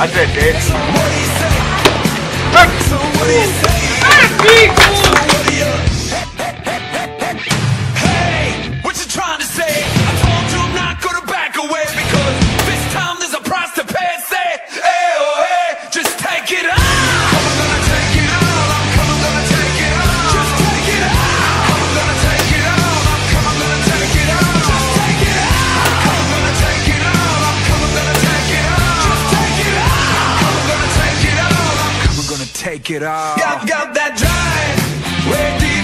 Aspetta. Hey, what you trying to say? I told you not gonna back away because this time there's a price to pay. Say, hey, oh, hey, just take it all. Take it off. Got, got that drive.